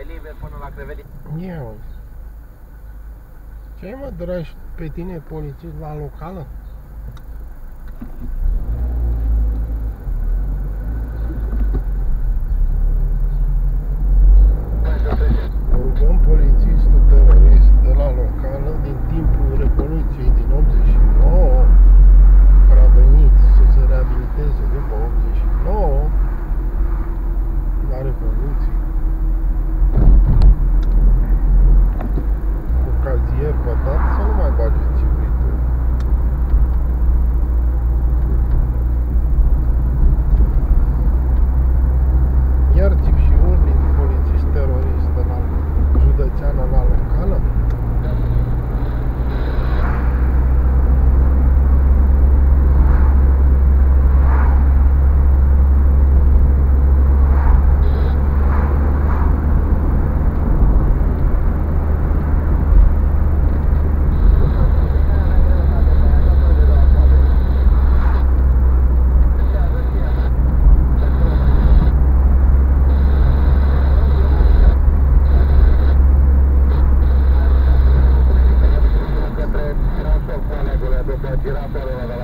e liber până la crevedit. Ia. Ce mă dragi pe tine polițist la locală? Get out there,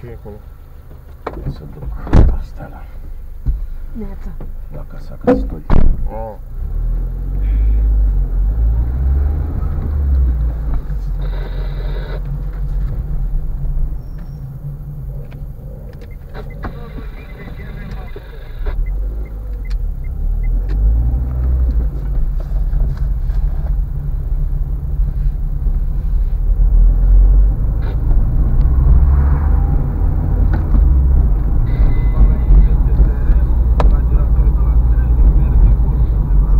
Čujeko. Ja sam dok rastala. Ne, to. Laka saka stoji. O.